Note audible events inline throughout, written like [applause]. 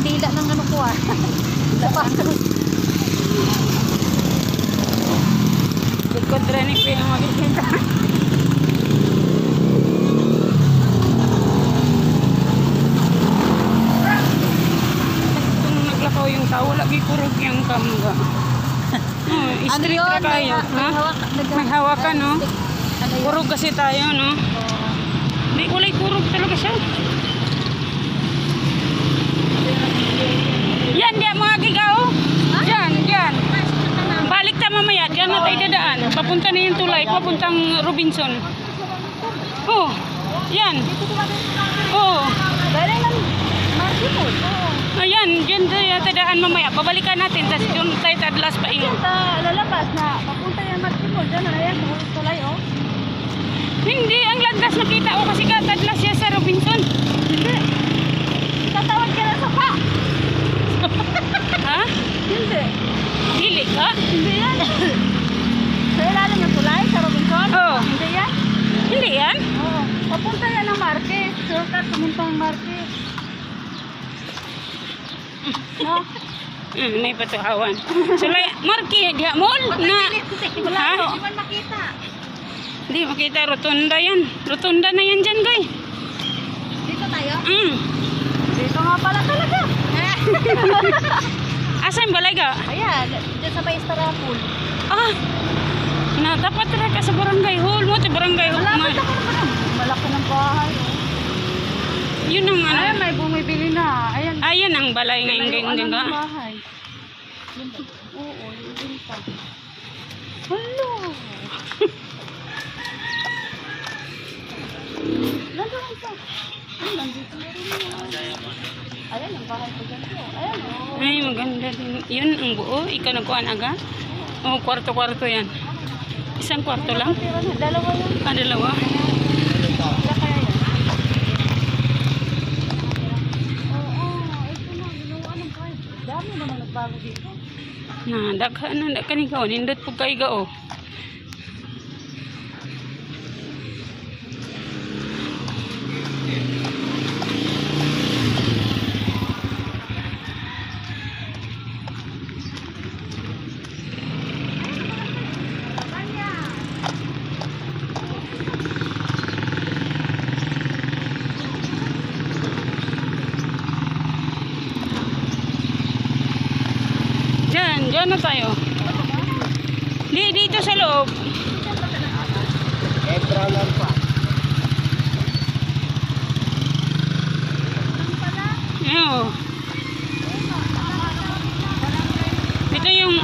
dila ng ano ko ah. [laughs] Sapatos. Likod rin Kuya makikita. Kung naglakaw yung tao, lagi kurog yung kamga. [laughs] Oh, na kayo. Ano May, ha? hawak, nag- May hawakan, no? Ano? Kurog kasi tayo, no? May kulay kurog talaga siya. Yan, diyan mga gigaw. Diyan, diyan. Balik ta mamaya. Diyan na tayo dadaan. Papunta na yung tulay. Papuntang Robinson. Oh, yan. Oh, ayan. Diyan tayo dadaan mamaya. Babalikan natin. Tapos doon tayo tadlas pa ingo. Lalabas na, papunta yung Martimol. Diyan na yan, tulay oh. Hindi, ang landas nakita ko kasi katadlas siya sa Robinson. Hindi. Tatawag ka na sa pa. Ha? Hindi. Dili ka? Hindi yan. sa ilalim ng tulay, sa Robinson? Oo. Hindi yan. Hindi yan? Oo. Papunta yan ng Marquez. Shortcut, pumunta ng Marquez. No? Hmm, may patuhawan. So, like, Marky, diha mall na... Wala, Ha? Hindi man makita. Hindi makita, rotunda yan. Rotunda na yan dyan, guy. Dito tayo? Mm. Dito nga pala talaga. [laughs] Asan balay ka? Ayan, dyan sa may Starapol. Ah, natapat na ka sa barangay hall mo. Sa barangay hall. Malapit Ma- ako naman. Malaki ng bahay. oh. yun ang ano. Ayan, may bumibili na. Ayan. Ayan ang balay Layuan ngayon, ng ngayon. bahay. Oo, yun pa. Hello. Nandun pa. Ay, nandito na rin yan. Ayan, ang bahay ko dyan. Ayan, oh. Ay, maganda din. Yun ang buo. Ikaw nagkuhan aga? O, kwarto-kwarto yan. Isang kwarto lang? Nakatira na. Dalawa yan. Ah, dalawa. Wala kaya yan? Oo, ito na. Ginawa ng bahay. Dami naman nagbago dito. Na, daghan na, daghan ikaw. Nindot po kayo ga, oh. dyan na tayo. Di, dito sa loob. Extra lang pa. Ayun. Dito yung,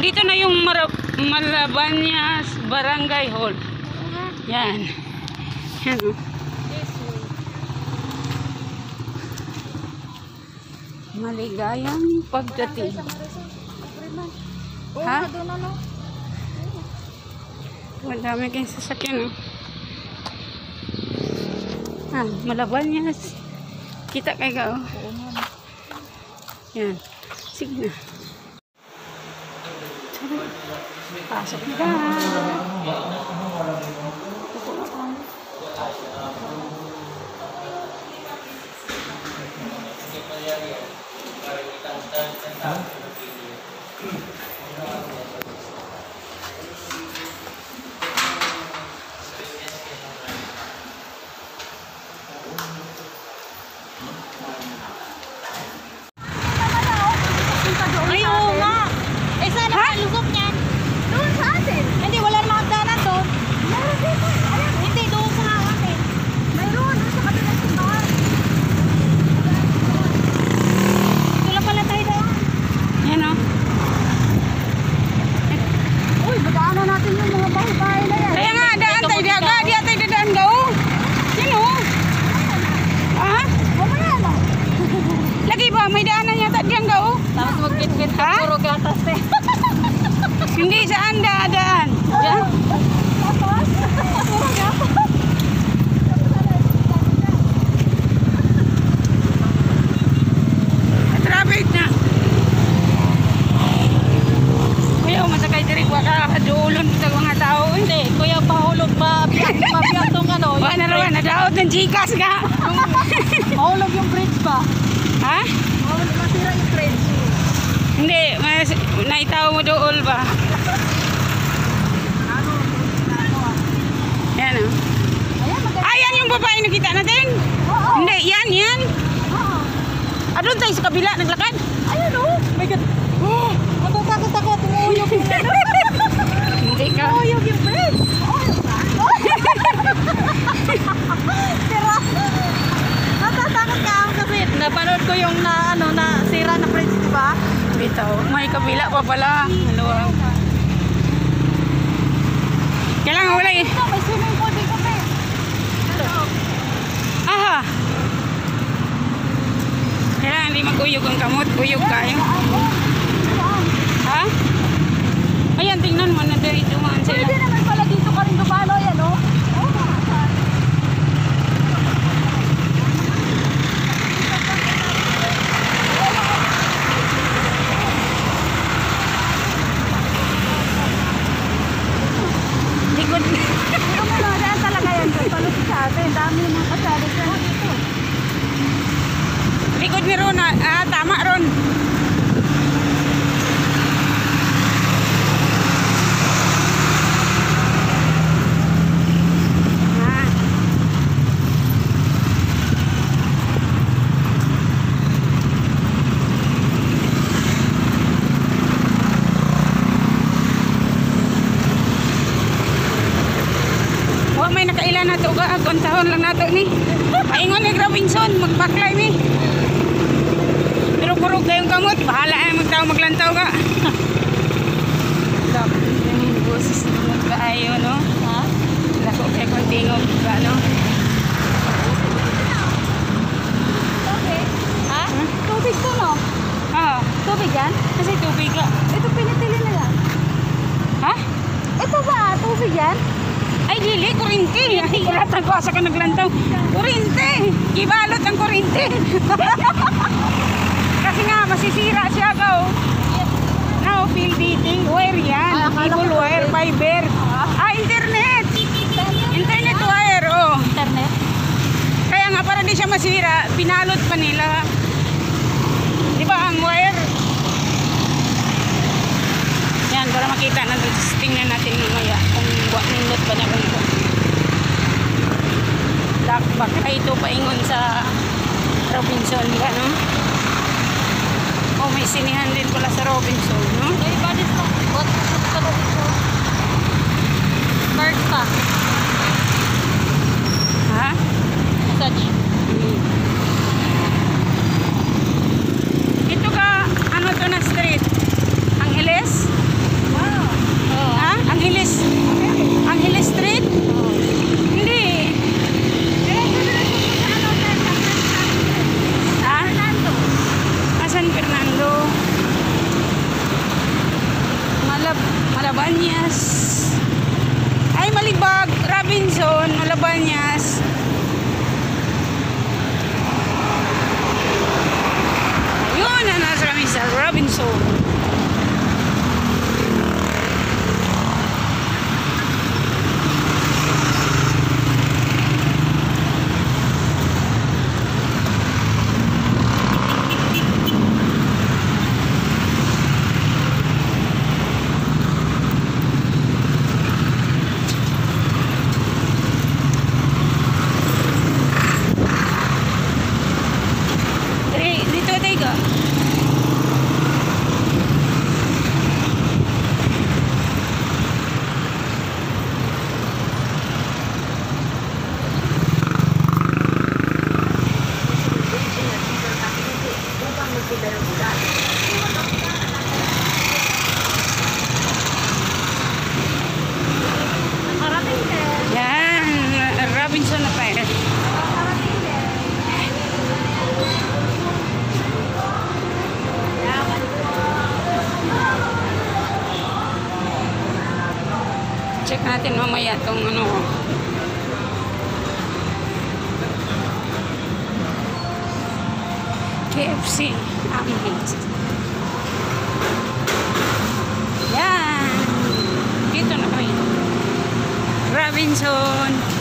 dito na yung Mara, Malabanyas Barangay Hall. Yan. Yan. Maligayang pagdating. Oo, Ha? nga, doon ano. Madami kayong sasakyan, oh. Ah, Malabanyas. Kita kayo ka, oh. Oo. Yan. Sige na. Pasok na. Pupo na tayo. Ay, oo nga. Eh, saan Ha? ang lusok niyan? Doon sa atin. Hindi, wala namang hagdanan doon. Meron dito. Ayan, hindi, doon sa atin. Mayroon, doon sa kabilang simbahan. Wala pala tayo daan. Yan, oh. Uy, magkaanan natin yung mga bahay-bahay na yan. Kaya nga, daan tayo. Di aga, di tayo dadaan ka, oh. Yan, oh. Ah? Mamaya na. Lagi ba? May daanan yata diyan ka, oh. Tapos magbit-bit Ha? puro gatas eh. Hindi saan dadaan. Gatas. Traffic na. Kuya, masakay diri wa ka kadulon sa mga tao. Hindi, kuya pahulog pa, biyak pa, biyak tong ano. Wa na raw nadaot ng Gcash ka. Mahulog yung bridge ba? ha? Mahulog, masira yung bridge. Hindi, mas naitaw mo dool ba? Ah? Yan oh. Ayan, maganda. Ayan yung babae nakita natin. Oo. Hindi, yan, yan. Oo. Ah, doon tayo sa kabila, naglakad. Ayun oh. My God. Oh, matatakot ako. Tumuyog yung. Hindi ka. Tumuyog yung bridge. Tumuyog ba? Pero, natatakot ka ako kasi napanood ko yung na, ano, na sira na bridge, di ba? Bitaw, may kabila pa pala. Maluwag. Kailangan wala eh. Ito, may swimming pool dito, pe. Aha. Kailangan hindi mag-uyog ang kamot. Uyog kayo. Ha? Ayan, tingnan mo na dito dumaan sila. Pwede naman pala dito ka rin dumalo, yan, oh. Oo, nga. Likod. Ito mo na, daan talaga yan. Palusot sa atin. Dami mga kasali dyan. Dito. Likod ni Ron. ah. Ah, tama Ron. Ah. Nakaila na to ka akong tahon lang nato ni. Paingon ni Robinson magbaklay mi. Pero puro kayong kamot, bahala ay magtao maglantaw ka. Dapat yung boses ng kaayo no. Ha? Lako kay kontingog ka no. Okay. Ha? Tubig to, no? Ah, Tubig yan? kasi tubig ka. Ito pinitili nila. Ha? Ito ba? Tubig yan? Ay dili kuryente. Ay kulatan ko asa ka naglantaw. Kuryente. Ibalot ang kuryente. [laughs] kasi nga masisira siya ka oh. Now, PLDT, wire yan. Cable wire, fiber. Ah, internet. Internet wire, oh. Internet? Kaya nga, para di siya masira, pinalot pa nila. Di ba ang wire? Yan, para makita natin. Tingnan natin mamaya wa minut pa na ko dakbak ito paingon sa Robinson ka no o oh, may sinihan din pala sa Robinson no? Ay, balis pa. What? Malabanyas. Ay, Malibag, Robinson, Malabanyas. Yun, another missile, Robinson. natin mamaya itong ano oh. KFC Amherst yan. Dito na kami. Robinson.